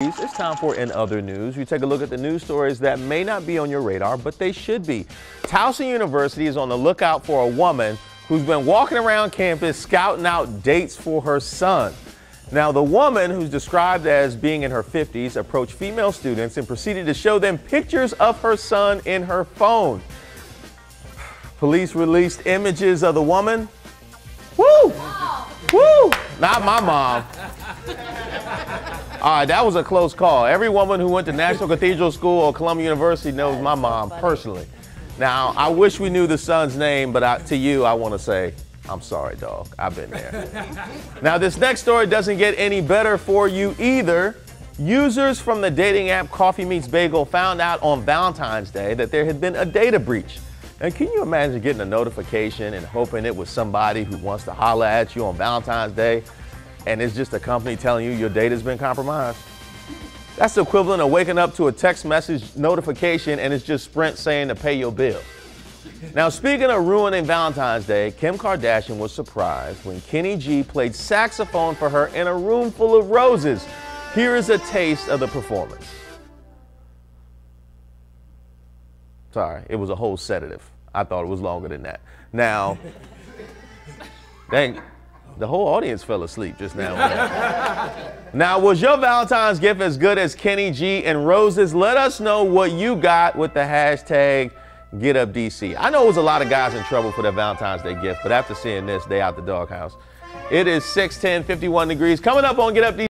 It's time for In Other News. We take a look at the news stories that may not be on your radar, but they should be. Towson University is on the lookout for a woman who's been walking around campus scouting out dates for her son. Now, the woman, who's described as being in her 50s, approached female students and proceeded to show them pictures of her son in her phone. Police released images of the woman. Woo! Woo! Not my mom. All right, that was a close call. Every woman who went to National Cathedral School or Columbia University knows my mom personally. Now, I wish we knew the son's name, but I, to you, I want to say, I'm sorry, dog. I've been there. now, this next story doesn't get any better for you either. Users from the dating app Coffee Meets Bagel found out on Valentine's Day that there had been a data breach. And can you imagine getting a notification and hoping it was somebody who wants to holler at you on Valentine's Day and it's just a company telling you your data's been compromised? That's the equivalent of waking up to a text message notification and it's just Sprint saying to pay your bill. Now, speaking of ruining Valentine's Day, Kim Kardashian was surprised when Kenny G played saxophone for her in a room full of roses. Here is a taste of the performance. Sorry, it was a whole sedative. I thought it was longer than that. Now, dang, the whole audience fell asleep just now. now, was your Valentine's gift as good as Kenny G and Roses? Let us know what you got with the hashtag GetUpDC. I know it was a lot of guys in trouble for their Valentine's Day gift, but after seeing this, they out the doghouse. It is 610, 51 degrees. Coming up on Get Up DC.